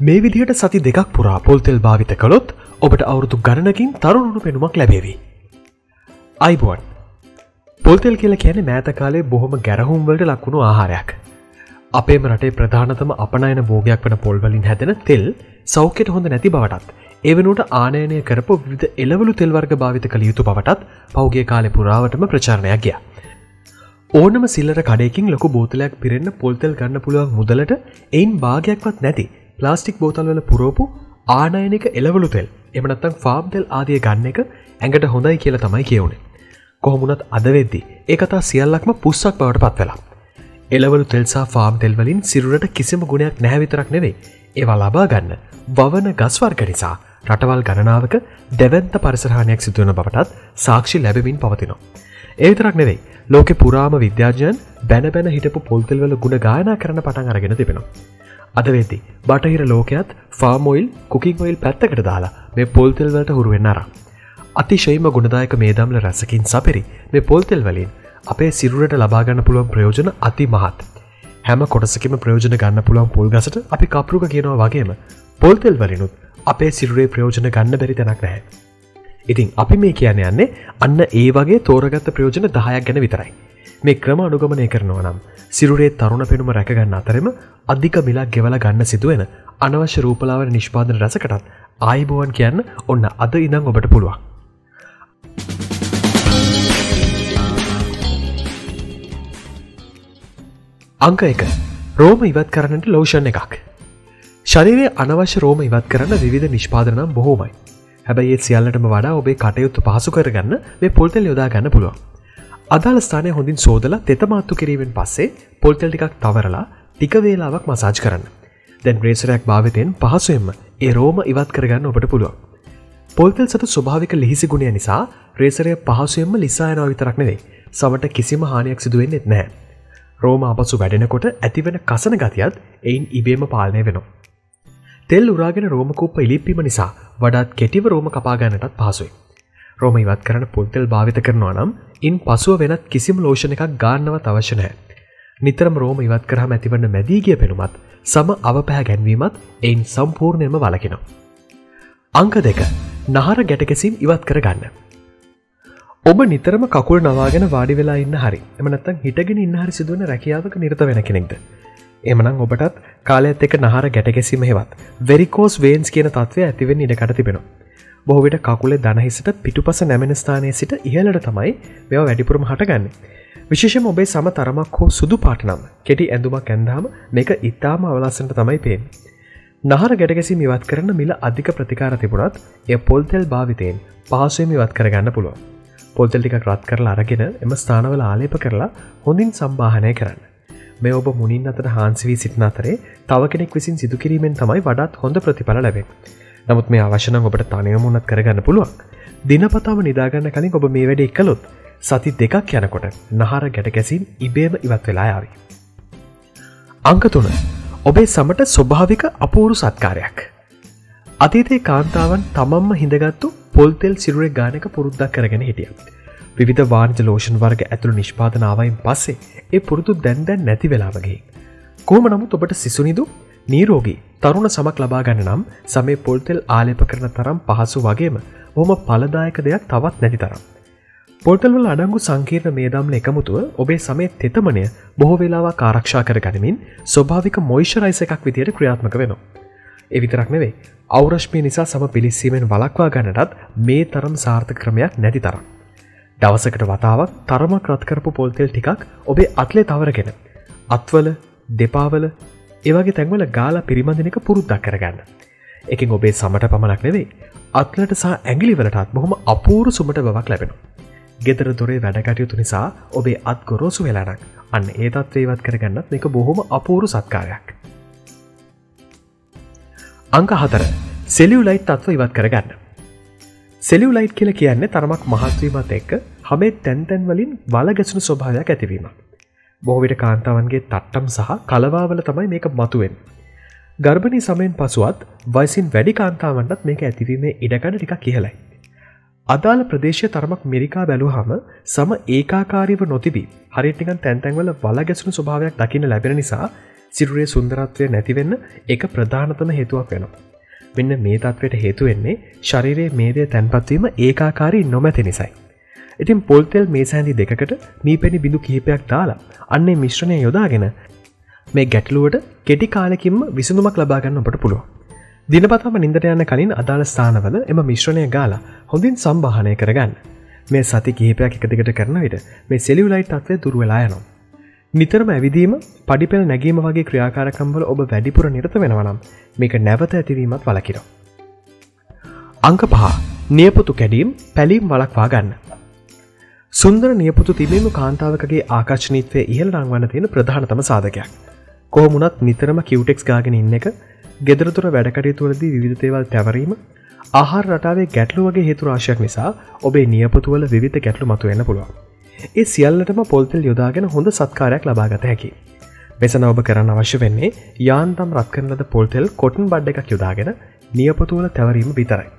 මේ විදිහට සති දෙකක් පුරා පොල්තෙල් භාවිත කළොත් ඔබට අවුරුදු ගණනකින් තරුණුණු පෙනුමක් ලැබේවී. අයිබුවන් පොල්තෙල් කියල කියන මෑත කාලේ බොහොම ගැරහුම්වලට ලක්වුණු ආහාරයක්. අපේම රටේ ප්‍රධානතම අපනයන බෝගයක් වන පොල්වලින් හැදෙන තෙල් සෞඛ්‍යයට හොඳ නැති බවටත් එවනුට ආනයනය කරපු විධ එලවලු තෙල්වර්ග භාවිත කළ යුතු බවටත් පෞගේ කාලෙ පුරාවටම ප්‍රචාරණයක් ගිය. ඕනම සිල්ලර කඩයකින් ලොකු බෝතලයක් පිරෙන්න්න පොල්තෙල් ගන්න පුළුවන් මුදලට එයින් භාගයක්වත් නැති ප්ලාස්ටික් බෝතල්වල පුරෝපු ආනයනික එලවලු තෙල් එමනත්තං ෆාම් තෙල් ආදිය ගන්න එක ඇඟට හොඳයි කියල තමයි කියවුණේ. කොහොමුණත් අදවෙද්දි ඒකතා සියල්ලක්ම පුස්සක් බවට පත් වෙලා. එලවලු තෙල්සා ෆාම් තෙල්වලින් සිරුරට කිසිම ගුණයක් නැවිතරක් නෙවෙයි ඒවා ලබා ගන්න වවන ගස්වර්ග නිසා රටවල් ගණනාවක දැවන්ත පරිසරහණයක් සිදුවන බවටත් සාක්ෂි ලැබමින් පවතිනවා. ඒවිතරක් නෙවෙයි ලෝක පුරාම විද්‍යාජයන් බැන බැන හිටපු පොල්තෙල්වල ගුණ ගායනා කරන පටන් අරගෙන තිබෙනවා. අද වෙදි බටහිර ලෝකයත් ෆාමෝයිල් කුකින් ඔයිල් පැත්තකට දාලා මේ පොල්තෙල්වලට හුරුවෙන් අර. අතිශයම ගුණදායක මේදම්ල රැසකින් සපෙරි මේ පොල්තෙල් වලින් අපේ සිරුරට ලබාගන්න පුළුවන් ප්‍රයෝජන අති මහත්. හැම කොටසකම ප්‍රයෝජන ගන්න පුළුවන් පොල්ගසට අපි කපරුක කියනවා වගේම පොල්තෙල් වලිනුත් අපේ සිරුරේ ප්‍රයෝජන ගන්න බැරි තැනක් නැහැ. ඉතින් අපි මේ කියන යන්නේ අන්න ඒ වගේ තෝරගත්ත ප්‍රයෝජන දහයක් ගැන විතරයි. මේ ක්‍රම අනුගමනය කරනවා නම් සිරුරේ තරුණ පෙනුම රැකගන්න අතරම අධික මිලක් ගෙවල ගන්න සිදුවෙන අනවශ්‍ය රූපලාවන නිෂ්පාදන රැසකටත් ආයිබෝවන් කියන්න ඔන්න අද ඉඳං ඔබට පුළුවන්. අංක එක රෝම ඉවත් කරන්නට ලෝෂණ එකක්. ශරීරය අනවශ්‍ය රෝම ඉවත් කරන්න විධ නිෂ්පාදනම් බොහෝමයි. හැබැයි සියල්ලටම වඩා ඔබේ කටයුත්තු පහසු කරගන්න මේ පොල්තෙල් යොදා ගන්න පුළුවන්. අදාළ ස්ථානය හොඳින් සෝදලා තෙතමාත්තු කිරීමෙන් පස්සේ පොල්තෙල් ටිකක් තවරලා ටික වේලාවක් මසාජ් කරන්න. දැන් රේසරයක් භාවිතයෙන් පහසුවෙන්ම ඒ රෝම ඉවත් කරගන්න ඔබට පුළුවන්. පොල්තෙල් සතු ස්වභාවික ලිහිසි ගුණය නිසා රේසරය පහසුවෙන්ම ලිසායනාව විතරක් නෙවෙයි සමට කිසිම හානියක් සිදුවෙන්නෙත් නෑ. රෝම අපසු වැඩෙනකොට ඇතිවෙන කසන ගතියත් එයින් ඉබේම පාලනය වෙනවා. තෙල් උරාගෙන රෝමකූප්ප ඉලිප්පීම නිසා වඩාත් කෙටිව රෝම කපාගන්නටත් පහසුයි. රෝම ඉවත් කරන පුල්තෙල් භාවිත කරනවා නම් ඉන් පසුව වෙනත් කිසිම ලෝෂණ එකක් ගාන්නව අවශ්‍යනෑ. නිතරම රෝම ඉවත් කරහම ඇතිවන්න මැදීගිය පෙනුමත් සම අවපැහැ ගැන්වීමත් එයින් සම්පූර්ණයම වලකිනවා. අංක දෙක නහර ගැටකැසිම් ඉවත් කරගන්න. ඔබ නිතරම කකුල් නවාගෙන වාඩි වෙලා ඉන්න හරි එමනත්තන් හිටගෙන ඉන්න හරි සිදුවන රැකියාවක නිර්ත වෙන කෙනෙක්ද. එමනං ඔබටත් කාලයත් එක නහර ගැටකැසීම හෙවත් වෙරිකෝස් වේන්ස් කියන තත්වය ඇතිවෙන් ඉඩකට තිබෙනවා. බොහවිට කකුලේ දනහිසට පිටුපස නැමෙන ස්ථානය සිට ඉහලට තමයි මෙව වැඩිපුරම හටගන්න. විශේෂම ඔබේ සම තරමක් හෝ සුදු පාටනම් කෙටි ඇඳුමක් ඇන්දාම මේක ඉතාම අවලස්සට තමයි පේෙන්. නහර ගැටගැසි ඉවත් කරන මිල අධික ප්‍රතිකාර තිබුණත් එය පොල්තෙල් භාවිතයෙන් පහසුවම ඉවත් කරගන්න පුළුව. පොල්තෙල් ටික රත් කරලා අරගෙන එම ස්ථානවල ආලේප කරලා හොඳින් සම්බාහනය කරන්න. මේ ඔබ මුණින් අතට හාන්සිවී සිටින අතරේ තව කෙනෙක් විසින් සිදුකිරීමෙන් තමයි වඩත් හොඳ ප්‍රතිඵල ලැබෙක්. නමුත් මේ අවශන ඔබට තනයමුණත් කරගන්න පුළුවන්. දිනපතාව නිදාගන්න කලින් ඔබ මේ වැඩ එක්කලොත් සති දෙකක් යනකොට නහර ගැට කැසින් ඉබේම ඉවත් වෙලා යාවි. අංකතුන ඔබේ සමට ස්වභාවික අපූරු සත්කාරයක්. අතීතේ කාන්තාවන් තමම්ම හිඳගත්තු පොල්තෙල් සිරුවේ ගානක පුරුද්දක් කරගෙන හිටිය. විධ වාර්ජ ලෝෂන් වර්ග ඇතුළු නිෂ්පාදනාවයින් පස්සේ ඒ පුරුදු දැන්දැන් නැති වෙලාවගේ. කෝම නමුත් ඔබට සිසුනිදු නීරෝගී තරුණ සමක් ලබාගන්න නම් සමේ පොල්තෙල් ආලේප කරන තරම් පහසු වගේම හොම පලදායක දෙයක් තවත් නැති තරම්. පොල්තල්වල අඩංගු සංකීර්ණ මේදම්ල එකමුතුව ඔබේ සමේ තෙතමනය බොහෝ වෙලාවා කාරක්ෂා කර ගනිමින් ස්වභාවික මොයිශරයිස එකක් විදියට ක්‍රියාත්මක වෙනවා. එවිතරක් නෙවේ අවරශ්මය නිසා සම පිලිස්සීමෙන් වලක්වා ගන්නටත් මේ තරම් සාර්ථ ක්‍රමයක් නැති තරම්. දවසකට වතාවක් තරම ක්‍රත්කරපු පොල්තෙල් ටිකක් ඔබේ අත්ලේ තවරගෙන. අත්වල දෙපාවල ඒවගේ තැන්වල ගාලා පිරිමඳනක පුරුද්දක් කරගන්න. එකින් ඔබේ සමට පමණක් නෙවේ අත්ලට සහ ඇගිලිවලටත් බොහොම අපූරු සුමට බවක් ලැබෙනවා. ගෙදර දොරේ වැඩකටයුතු නිසා ඔබේ අත් ගොරෝසු වෙලානක් අන්න ඒ තත්වේවත් කරගන්නත් එක බොහොම අපූරු සත්කාරයක්. අංක හතර සෙලියු ලයිට් තත්ව ඉවත් කරගන්න. සෙලියු ලයිට් කියල කියන්නේ තරමක් මහත්වීමත් එක්ක හමේ තැන්තැන් වලින් වල ගැසුණු ස්වභාවයක් ඇතිවීම. බොහවිට කාන්තාවන්ගේ තට්ටම් සහ කලවාවල තමයි මේක මතුවෙන්. ගර්භණි සමයෙන් පසුවත් වයිසින් වැඩි කාන්තාවන්ටත් මේක ඇතිවීමේ ඉඩකඩ ටික කියලයි. අදාළ ප්‍රදේශය තරමක් මෙරිකා බැලූහම සම ඒකාකාරීව නොතිබී හරිටිකන් තැන්තැන්වල වල ගැසුණු ස්වභාවයක් දකින්න ලැබෙන නිසා සිරුරේ සුන්දරත්වය නැතිවෙන්න එක ප්‍රධානතම හේතුවක් වෙනවා. මෙන්න මේ තත්වයට හේතුවෙන්නේ ශරිරයේ මේදය තැන්පත්වීම ඒකාකාරී නොමැති නිසයි. ඉතින් පොල්තෙල් මේ සෑඳි දෙකට මී පැණි බිඳු කිහිපයක් දාලා අන්නේ මිශ්‍රණය යොදාගෙන මේ ගැටලුවට කෙටි කාලෙකින්ම විසඳුමක් ලබාගන්න ඔපට පුළුව. දිනපතම නින්දට යන්න කලින් අදාළ ස්ථානවල එම මිශ්‍රණය ගාලා හොඳින් සම්භානය කරගන්න. මේ සති කිහිපයක් එකදිකට කරන විට මේ සෙලියුලයිට් අත්වය දුර්වෙලා යනවා. නිතරම ඇවිදීම පඩිපෙල් නැගීම වගේ ක්‍රියාකාරකම්වල ඔබ වැඩිපුර නිරත වෙනවනම් මේක නැවත ඇතිවීමත් වලකිර. අංක පහ නියපොතු කැඩීම් පැලීම් වලක්වා ගන්න. සුන්දර නියපොතු තිබීම කාන්තාවකගේ ආකශ්නීත්වය ඉහල් රංවන්න තියෙන ප්‍රධානතම සාධකයක්. කොහොමුණත් නිතරම කිවටෙක්ස් ගාගෙන ඉන්න එක ගෙදරතුර වැඩකටයතුවලදී විවිධතේවල් තැවරීම ආහාර රටාවේ ගැටලු වගේ හේතු රාශයක් නිසා ඔබේ නියපතුවල විවිධ ගැටලු මතුවෙන්න පුළුවන්. ඒ සියල්ලටම පොල්තෙල් යොදාගෙන හොඳ සත්කාරයක් ලබාගත හැකි. මෙසන ඔබ කරන්න අවශ්‍ය වෙන්නේ යාන්තම් රත් කරනද පොල්තෙල් කොටන් බඩ් එකක් යොදාගෙන නියපතුවල තැවරීම විතරයි.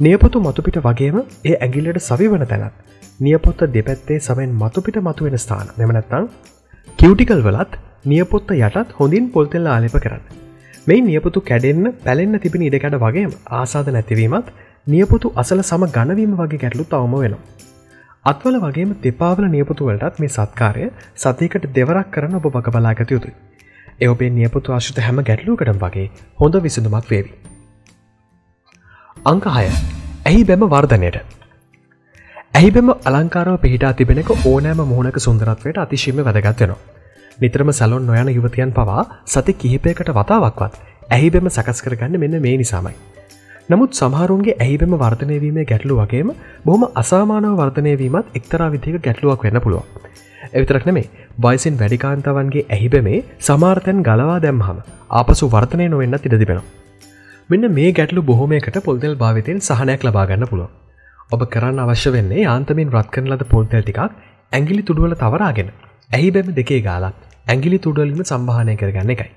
නියපොතු මතුපිට වගේම ඒ ඇගිල්ලට සවි වන තැනත් නියපොත්ත දෙපැත්තේ සමෙන් මතුපිට මතුවෙන ස්ථාන මෙමනැත්තං කිවටිකල් වලත් නියපොත්ත යටත් හොඳින් පොල්තෙල්ල ආලප කරන්න. මේ නියපුතු කැඩෙන්න්න පැලෙන්න්න තිබෙන ඉඩකඩ වගේම ආසාද නැතිවීමත් නියපුතු අසල සම ගණවීම වගේ ගැටලු තවම වෙනවා. අත්වල වගේම දෙපාවල නියපුතුවලටත් මේ සත්කාරය සතියකට දෙවරක් කරන ඔබ වග බලාගත යුතුයි. එඔබේ නියපුතු ආශුත හැම ගැටලූකටම වගේ හොඳ විසඳුමක් වේවි. අංකහය ඇහි බැම වර්ධනයට ඇහි බෙම අලංකාරව පිහිටා තිබෙනක ඕනෑම මුහුණක සුන්දරත්වයට අතිශීම වැදගත්වෙනවා. නිතරම සැලොන් නොයන යුවතියන් පවා සති කිහිපයකට වතාවක්වත් ඇහි බෙම සකස් කරගන්න මෙන්න මේ නිසාමයි. නමුත් සමහරුන්ගේ ඇහිබෙම වර්ධනයවීමේ ගැටලු වගේම බොහම අසාමානව වර්ධනයවීමත් එක්තරා විදික ගැටලුවක් වෙන්න පුළුව. එවිතරක් නෙමේ වයිසින් වැඩිකාන්තවන්ගේ ඇහිබෙමේ සමාර්තයන් ගලවා දැම්හම ආපසු වර්තනය නොවෙන්න ඉඩදිබෙන. මෙන්න මේ ගැටලු බොහෝමයකට පොල්තෙල් භාවිතයෙන් සහනයක් ලබාගන්න පුළුව. ඔබ කරන්න අවශ්‍ය වෙන්නේ ආන්තමින් රත් කරන ලද පොල්තෙල් ටිකක් ඇගිලි තුඩුවල තවරාගෙන ඇහි බැම දෙකේ ගාලත් ඇගිලි තුඩුවලින්ම සම්භානය කරගන්න එකයි.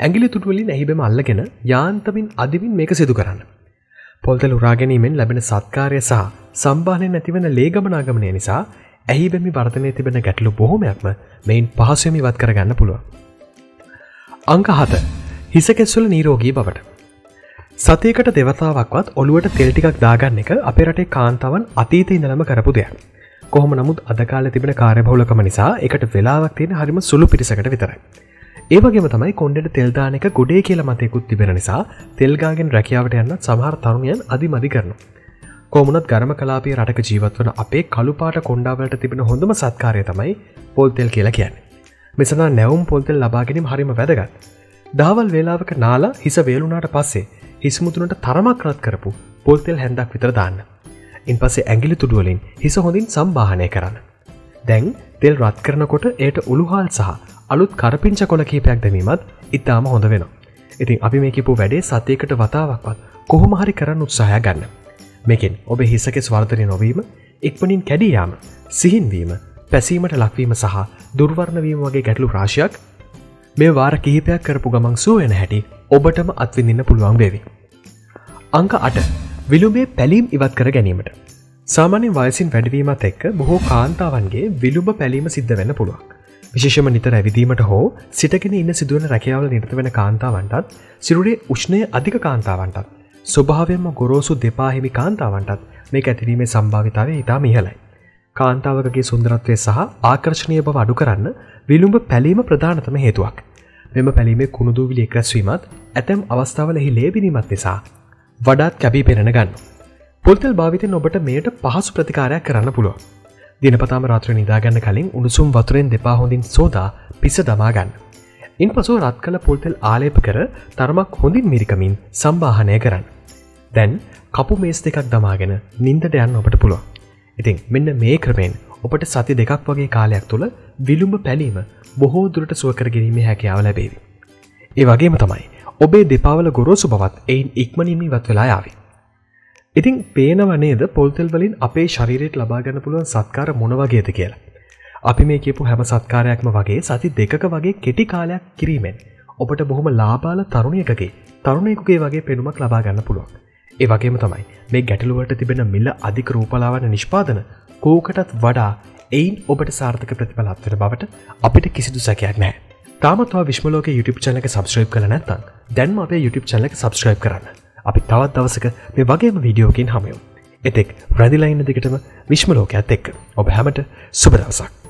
ඇගිලි තුටුවලින් ඇහිබෙම අල්ලගෙන යාන්තමින් අදිවින් මේක සිදු කරන්න. පොල්තල උරාගැනීමෙන් ලැබෙන සත්කාරය සහ සම්බානය නැතිවන ලේගමනාගමනය නිසා ඇහි බැමි වර්තනය තිබෙන ගැටලු බොහොමයක්ම මෙයින් පහසුවමි වත් කරගන්න පුළුව. අංක හත හිසකෙස්වල නීරෝගී බවට. සතියකට දෙවතාවක්වත් ඔළුවට තෙල්ටිකක් දාගන්න එක අපේ රටේ කාන්තාවන් අතීත ඉඳලම කරපු දෙයක්. කොහොම නමුත් අදකාල තිබෙන කාර්යබහුලකම නිසා එකට වෙලාවක් තියෙන හරිම සුළු පිරිසකට විතරයි. ඒවගේම තමයි කොන්ඩට තෙල්දාන එක ගොඩේ කියල මතයකුත් තිබෙන නිසා තෙල්ගාගෙන් රැකියාවට යන්න සමහර තරුණයන් අධිමදි කරනු. කොමුණත් ගරම කලාපේ රටක ජීවත්වන අපේ කළුපාට කොන්්ඩාවලට තිබෙන හොඳම සත්කාරය තමයි පොල්තෙල් කියලා කියන්න. මෙසනා නැවුම් පොල්තෙල් ලබාගෙනම් හරිම වැදගත්. දහවල් වේලාවක නාලා හිස වේලුනාට පස්සේ හිස්මුතුනට තරමක් රත් කරපු පොල්තෙල් හැන්දක් විතර දාන්න. ඉන් පසේ ඇගිලි තුඩුවලින් හිස හොඳින් සම්භානය කරන්න. දැන් තෙල් රත් කරනකොට ඒට උළුහාල් සහ අලුත් කරපිංච කොල කීපයක් දැමීමත් ඉතාම හොඳ වෙන. ඉතින් අපි මේ කිපු වැඩේ සතියකට වතාවක්වත් කොහොම හරි කරන්න උත්සාහය ගන්න. මේකෙන් ඔබ හිසක ස්වර්ධනය නොවීම එක්මනින් කැඩියයාම සිහින්වීම පැසීමට ලක්වීම සහ දුර්වර්ණවීම වගේ ගැටලු රාශයක් මේ වාර කිහිපයක් කරපු ගමන් සුව වෙන හැටි ඔබටම අත්විඳන්න පුළුවන් වේවි. අංක අට විලුඹේ පැලීම් ඉවත් කර ගැනීමට සාමාන්‍ය වයසින් වැඩවීමත් එක්ක බොහෝ කාන්තාවන්ගේ විලුඹ පැලීම සිද්ධ වෙන්න පුළුවන්. විශේෂම නිතර ඇවිදීමට හෝ සිටගෙන ඉන්න සිදුවන රැකියාවල නිර්ත වෙන කාන්තාවන්ටත් සිරුරේ උෂ්ණය අධික කාන්තාවන්ටත් ස්වභාවයම ගොරෝසු දෙපාහිමි කාන්තාවන්ටත් මේ ඇතිරීමේ සම්භාවිතාව ඉතා මිහලයි. කාන්තාවකගේ සුන්දරත්වය සහ ආකර්ශණය බව අඩු කරන්න විලුඹ පැලීම ප්‍රධානතම හේතුවක්. මෙම පැලීමේ කුණුදූවිලි එක්රැස්වීමත් ඇතැම් අවස්ථාවලෙහි ලේබිනීමත් නිසා වඩාත් කැබී පෙනෙන ගන්න. පොල්තල් භාවිතෙන් ඔබට මේට පහසු ප්‍රතිකාරයක් කරන්න පුළුව. දිනපතාම රාත්‍ර නිදාගන්න කලින් උණුසුම් වතුරෙන් දෙපා හොඳින් සෝදා පිස දමාගන්න. ඉන් පසු රත් කල පොල්තෙල් ආලේප කර තරමක් හොඳින් මිරිකමින් සම්බාහනය කරන්න. දැන් කපු මේස් දෙකක් දමාගෙන නින්දට යන්න ඔබට පුළුව. ඉතින් මෙන්න මේ ක්‍රමෙන් ඔබට සති දෙකක් වගේ කාලයක් තුළ විලුම්ඹ පැලීම බොහෝ දුරට සුවකරගැනීමේ හැකියාව ලැබේවි. ඒ වගේම තමයි ඔබේ දෙපාවල ගොරෝසු බවත් එයින් ඉක්මනින්මි වත් වෙලා යාවි. ඉතින් පේනවනේද පොල්තෙල් වලින් අපේ ශරීරයට ලබාගන්න පුළුවන් සත්කාර මොනවගේද කියලා. අපි මේ කියපු හැම සත්කාරයක්ම වගේ සති දෙකක වගේ කෙටි කාලයක් කිරීමෙන් ඔබට බොහොම ලාබාල තරුණයකගේ තරුණයකුගේ වගේ පෙනුමක් ලබාගන්න පුළුවන්. ඒ වගේම තමයි මේ ගැටලුවට තිබෙන මිල්ල අධික රූපලාවන නිෂ්පාදන කෝකටත් වඩා එයින් ඔබට සාර්ථක ප්‍රතිඵලත්වර බවට අපිට කිසිදු සැකයක් නෑ. තාමත්වා විශ්මලෝක YouTube චනක සබස්ක්‍රයිබ් කළ නැත්තන් දැන්ම අපේ YouTube චනක සබස්ක්‍රයිබ් කරන්න. අපි තවත් දවසක මේ වගේම වීඩියෝකින් හමයෝ එතෙක් ප්‍රදිලයින්න දිගටම විශ්මලෝකඇත් එක්ක. ඔබ හැමට සුබදවසක්